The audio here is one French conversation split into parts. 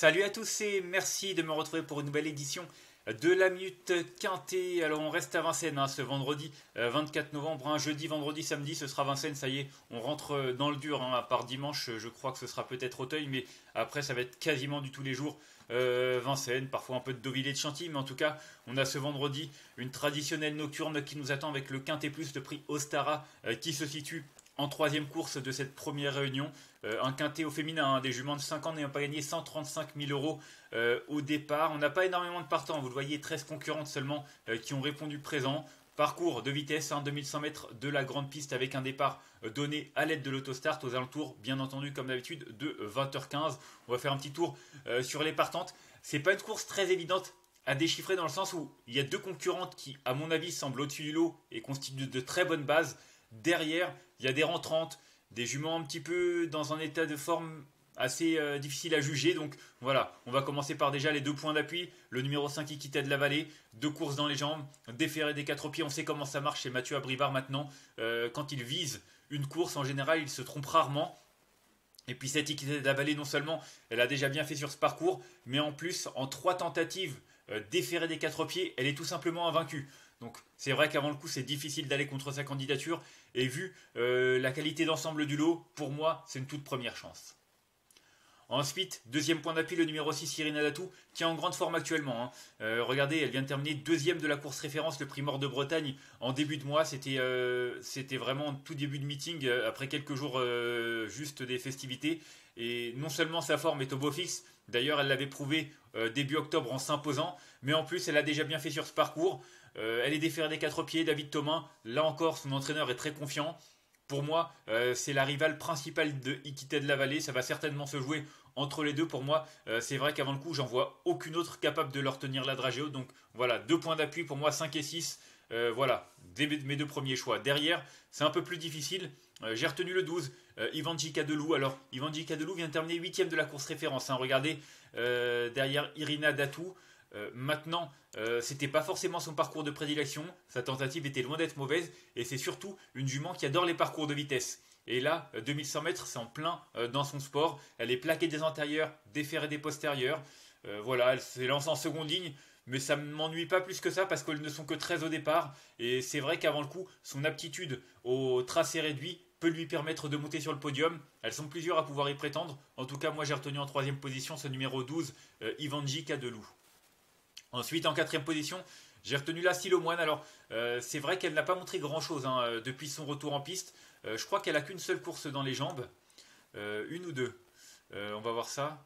Salut à tous et merci de me retrouver pour une nouvelle édition de la Minute Quintée. Alors on reste à Vincennes hein, ce vendredi 24 euh, novembre, un jeudi, vendredi, samedi, ce sera Vincennes, ça y est, on rentre euh, dans le dur, hein, à part dimanche, je crois que ce sera peut-être Auteuil, mais après ça va être quasiment du tous les jours. Euh, Vincennes, parfois un peu de Deauville et de Chantilly, mais en tout cas, on a ce vendredi une traditionnelle nocturne qui nous attend avec le Quintet Plus, le prix Ostara, qui se situe en troisième course de cette première réunion. Euh, un quintet au féminin, hein, des juments de 5 ans n'ayant pas gagné 135 000 euros euh, au départ. On n'a pas énormément de partants, vous le voyez, 13 concurrentes seulement euh, qui ont répondu présent. Parcours de vitesse, 2100 hein, mètres de la grande piste avec un départ donné à l'aide de l'autostart aux alentours, bien entendu, comme d'habitude, de 20h15. On va faire un petit tour sur les partantes. C'est pas une course très évidente à déchiffrer dans le sens où il y a deux concurrentes qui, à mon avis, semblent au-dessus du lot et constituent de très bonnes bases. Derrière, il y a des rentrantes, des juments un petit peu dans un état de forme assez euh, difficile à juger. Donc voilà, on va commencer par déjà les deux points d'appui. Le numéro 5 quittait de la vallée, deux courses dans les jambes, déféré des quatre pieds. On sait comment ça marche chez Mathieu Abrivard maintenant. Euh, quand il vise une course, en général, il se trompe rarement. Et puis cette équité de la vallée, non seulement elle a déjà bien fait sur ce parcours, mais en plus, en trois tentatives euh, des quatre pieds, elle est tout simplement invaincue. Donc c'est vrai qu'avant le coup c'est difficile d'aller contre sa candidature et vu euh, la qualité d'ensemble du lot, pour moi c'est une toute première chance. Ensuite, deuxième point d'appui, le numéro 6, Irina Datou, qui est en grande forme actuellement. Hein. Euh, regardez, elle vient de terminer deuxième de la course référence, le Primor de Bretagne, en début de mois. C'était euh, vraiment tout début de meeting, après quelques jours juste des festivités. Et non seulement sa forme est au beau fixe, d'ailleurs elle l'avait prouvé début octobre en s'imposant, mais en plus elle a déjà bien fait sur ce parcours. Euh, elle est déférée des quatre pieds, David Thomas. Là encore, son entraîneur est très confiant. Pour moi, euh, c'est la rivale principale de Iquité de la Vallée. Ça va certainement se jouer entre les deux. Pour moi, euh, c'est vrai qu'avant le coup, j'en vois aucune autre capable de leur tenir la haute. Donc voilà, deux points d'appui pour moi, 5 et 6. voilà, mes deux premiers choix. Derrière, c'est un peu plus difficile. J'ai retenu le 12, Ivanji Kadelou. Alors, Ivanji Kadelou vient de terminer 8 de la course référence. Hein. Regardez, derrière Irina Datou. Euh, maintenant, euh, c'était pas forcément son parcours de prédilection, sa tentative était loin d'être mauvaise, et c'est surtout une jument qui adore les parcours de vitesse. Et là, 2100 euh, mètres, c'est en plein dans son sport. Elle est plaquée des antérieurs, déférée des postérieurs. voilà, elle s'est lancée en seconde ligne, mais ça ne m'ennuie pas plus que ça parce qu'elles ne sont que 13 au départ. Et c'est vrai qu'avant le coup, son aptitude au tracé réduit peut lui permettre de monter sur le podium. Elles sont plusieurs à pouvoir y prétendre. En tout cas, moi j'ai retenu en troisième position ce numéro 12, Ivanji Kadelou. Ensuite, en quatrième position, j'ai retenu la Silomoine. Alors, euh, c'est vrai qu'elle n'a pas montré grand-chose hein, euh, depuis son retour en piste. Euh, je crois qu'elle a qu'une seule course dans les jambes. une ou deux. on va voir ça.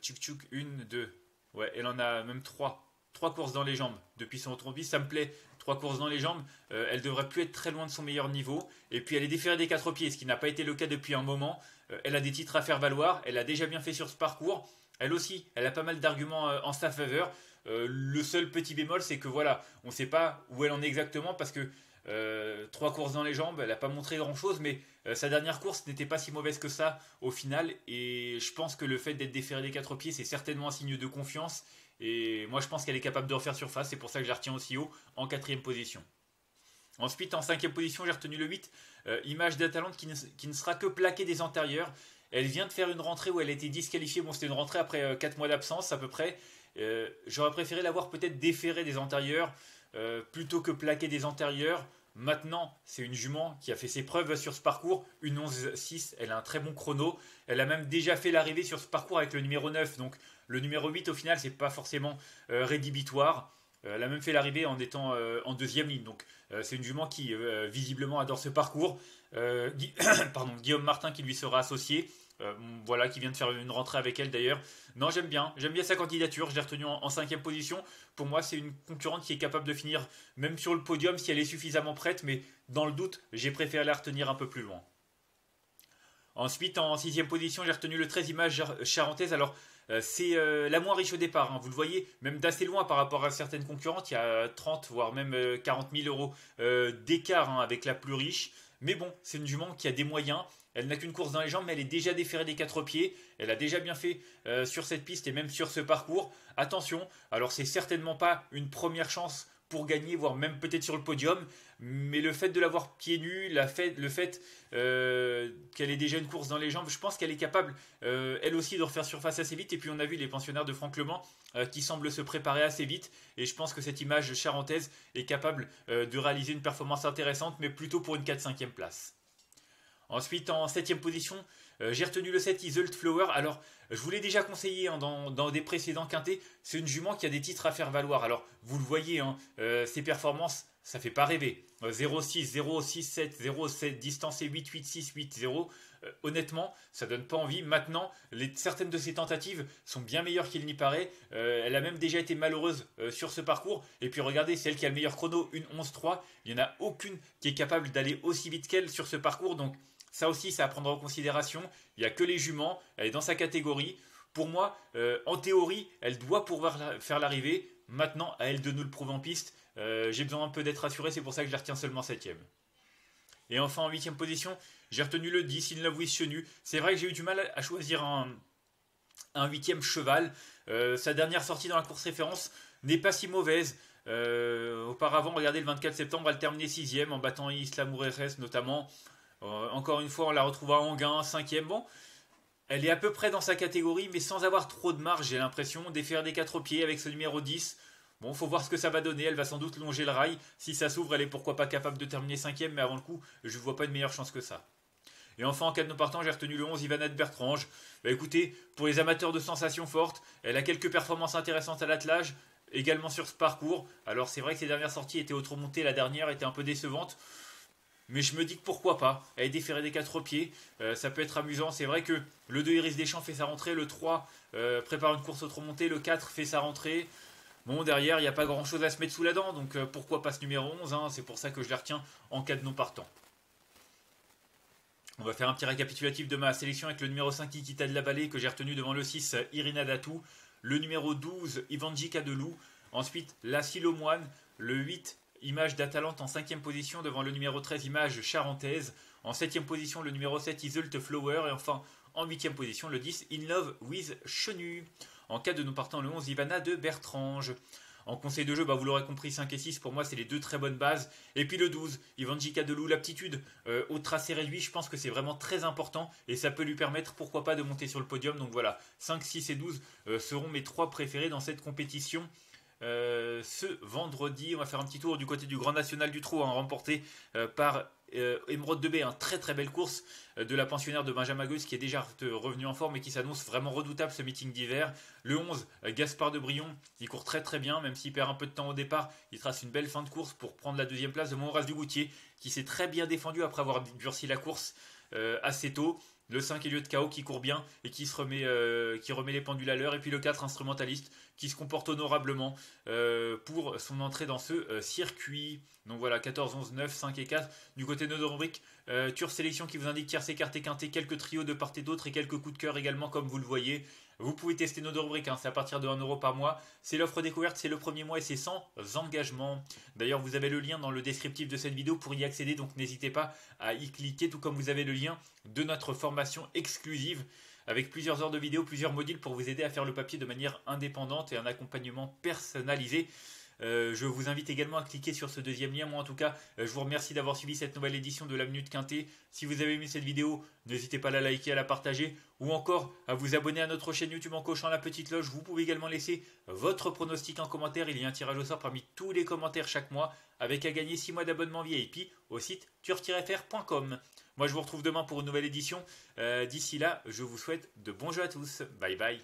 tchouk tchouk, une, deux. Ouais, elle en a même trois. Trois courses dans les jambes depuis son retour en piste. Ça me plaît. Trois courses dans les jambes. elle devrait plus être très loin de son meilleur niveau. Et puis, elle est déférée des quatre pieds, ce qui n'a pas été le cas depuis un moment. elle a des titres à faire valoir. Elle a déjà bien fait sur ce parcours. Elle aussi, elle a pas mal d'arguments euh, en sa faveur. Euh, le seul petit bémol, c'est que voilà, on ne sait pas où elle en est exactement parce que euh, trois courses dans les jambes, elle n'a pas montré grand chose, mais sa dernière course n'était pas si mauvaise que ça au final. Et je pense que le fait d'être déféré des quatre pieds, c'est certainement un signe de confiance. Et moi, je pense qu'elle est capable de refaire surface. C'est pour ça que je la retiens aussi haut en quatrième position. Ensuite, en cinquième position, j'ai retenu le 8, Image d'Atalante qui, qui, ne sera que plaqué des antérieurs. Elle vient de faire une rentrée où elle a été disqualifiée. Bon, c'était une rentrée après 4 euh, mois d'absence à peu près. Euh, j'aurais préféré l'avoir peut-être déféré des antérieurs euh, plutôt que plaqué des antérieurs. Maintenant, c'est une jument qui a fait ses preuves sur ce parcours. Une 11-6, elle a un très bon chrono. Elle a même déjà fait l'arrivée sur ce parcours avec le numéro 9. Donc le numéro 8 au final, c'est pas forcément rédhibitoire. Elle a même fait l'arrivée en étant en deuxième ligne. Donc c'est une jument qui visiblement adore ce parcours. Pardon, Guillaume Martin qui lui sera associé. Euh, voilà, qui vient de faire une rentrée avec elle d'ailleurs. Non, j'aime bien, j'aime bien sa candidature. Je l'ai retenue en, cinquième position. Pour moi, c'est une concurrente qui est capable de finir même sur le podium si elle est suffisamment prête, mais dans le doute, j'ai préféré la retenir un peu plus loin. Ensuite, en sixième position, j'ai retenu le 13 images charentaise. Alors, euh, c'est euh, la moins riche au départ. Hein. Vous le voyez, même d'assez loin par rapport à certaines concurrentes. Il y a 30, voire même 40 000 euros d'écart hein, avec la plus riche. Mais bon, c'est une jument qui a des moyens. Elle n'a qu'une course dans les jambes, mais elle est déjà déférée des quatre pieds. Elle a déjà bien fait euh, sur cette piste et même sur ce parcours. Attention, alors c'est certainement pas une première chance pour gagner, voire même peut-être sur le podium. Mais le fait de l'avoir pieds nus, le fait euh, qu'elle ait déjà une course dans les jambes, je pense qu'elle est capable, euh, elle aussi, de refaire surface assez vite. Et puis on a vu les pensionnaires de Franck Le euh, qui semblent se préparer assez vite. Et je pense que cette image charentaise est capable de réaliser une performance intéressante, mais plutôt pour une 4-5e place. Ensuite, en 7 position, j'ai retenu le 7 Isolt Flower. Alors, je vous l'ai déjà conseillé hein, dans, des précédents quintés. C'est une jument qui a des titres à faire valoir. Alors, vous le voyez, hein, ses performances ça fait pas rêver. 0,6, 0,67, 0,7, distance 8, 8, 6, 8, 0. honnêtement, ça donne pas envie. Maintenant, certaines de ses tentatives sont bien meilleures qu'il n'y paraît. Euh, elle a même déjà été malheureuse euh, sur ce parcours. Et puis regardez, celle qui a le meilleur chrono, une 11,3. Il n'y en a aucune qui est capable d'aller aussi vite qu'elle sur ce parcours. Donc ça aussi, ça à prendre en considération. Il n'y a que les juments. Elle est dans sa catégorie. Pour moi, euh, en théorie, elle doit pouvoir faire l'arrivée. Maintenant, à elle de nous le prouver en piste. Euh, j'ai besoin un peu d'être rassuré, c'est pour ça que je la retiens seulement 7 Et enfin, en 8 position, j'ai retenu le 10, In Love With Chenu. C'est vrai que j'ai eu du mal à choisir un, un 8 cheval. Euh, sa dernière sortie dans la course référence n'est pas si mauvaise. Auparavant, regardez, le 24 septembre, elle terminait 6 en battant Isla RS notamment. Encore une fois, on la retrouve à Anguin, 5 Bon, elle est à peu près dans sa catégorie, mais sans avoir trop de marge, j'ai l'impression. Défaire des 4 pieds avec ce numéro 10. Bon, faut voir ce que ça va donner. Elle va sans doute longer le rail. Si ça s'ouvre, elle est pourquoi pas capable de terminer cinquième, mais avant le coup, je ne vois pas une meilleure chance que ça. Et enfin, en cas de nos partants, j'ai retenu le 11 Ivanette Bertrange. Bah écoutez, pour les amateurs de sensations fortes, elle a quelques performances intéressantes à l'attelage, également sur ce parcours. Alors c'est vrai que ses dernières sorties étaient autre montées, la dernière était un peu décevante. Mais je me dis que pourquoi pas. Elle est des quatre pieds. Euh, ça peut être amusant. C'est vrai que le 2 Iris Deschamps fait sa rentrée. Le 3 euh, prépare une course autre montée. Le 4 fait sa rentrée. Bon, derrière, il n'y a pas grand chose à se mettre sous la dent, donc euh, pourquoi pas ce numéro 11 hein, C'est pour ça que je les retiens en cas de non partant. On va faire un petit récapitulatif de ma sélection avec le numéro 5 Ikita de la Vallée que j'ai retenu devant le 6 Irina Datou, le numéro 12 Ivanji Kadelou, ensuite la Silomoine, le 8 Image d'Atalante en 5 position devant le numéro 13 Image Charentaise, en 7 position le numéro 7 Isolt Flower et enfin en 8 position le 10 In Love with Chenu. En cas de nous partant le 11, Ivana de Bertrange. En conseil de jeu, bah, vous l'aurez compris, 5 et 6, pour moi, c'est les deux très bonnes bases. Et puis le 12, Ivanji Kadelou, l'aptitude euh, au tracé réduit, je pense que c'est vraiment très important et ça peut lui permettre, pourquoi pas, de monter sur le podium. Donc voilà, 5, 6 et 12 euh, seront mes trois préférés dans cette compétition. Euh, ce vendredi, on va faire un petit tour du côté du Grand National du Trot, hein, remporté par euh, Emeraude de B, un très très belle course euh, de la pensionnaire de Benjamin Gus qui est déjà revenu en forme et qui s'annonce vraiment redoutable ce meeting d'hiver. Le 11, euh, Gaspard de Brion, qui court très très bien, même s'il perd un peu de temps au départ, il trace une belle fin de course pour prendre la deuxième place de Montrose du Goutier, qui s'est très bien défendu après avoir durci la course assez tôt. Le 5 Elliot KO qui court bien et qui, se remet, qui remet les pendules à l'heure. Et puis le 4 instrumentaliste qui se comporte honorablement pour son entrée dans ce circuit. Donc voilà, 14, 11, 9, 5 et 4. Du côté de rubriques, euh, Tour Sélection qui vous indique tierce écarté quinté, quelques trios de part et d'autre et quelques coups de cœur également comme vous le voyez. Vous pouvez tester nos deux rubriques, hein, c'est à partir de 1 euro par mois. C'est l'offre découverte, c'est le premier mois et c'est sans engagement. D'ailleurs, vous avez le lien dans le descriptif de cette vidéo pour y accéder, donc n'hésitez pas à y cliquer, tout comme vous avez le lien de notre formation exclusive avec plusieurs heures de vidéo, plusieurs modules pour vous aider à faire le papier de manière indépendante et un accompagnement personnalisé. Euh, je vous invite également à cliquer sur ce deuxième lien. Moi, en tout cas, euh, je vous remercie d'avoir suivi cette nouvelle édition de la Minute Quintée. Si vous avez aimé cette vidéo, n'hésitez pas à la liker, à la partager ou encore à vous abonner à notre chaîne YouTube en cochant la petite cloche. Vous pouvez également laisser votre pronostic en commentaire. Il y a un tirage au sort parmi tous les commentaires chaque mois avec à gagner 6 mois d'abonnement VIP au site turf-fr.com. Moi, je vous retrouve demain pour une nouvelle édition. Euh, d'ici là, je vous souhaite de bons jeux à tous. Bye bye.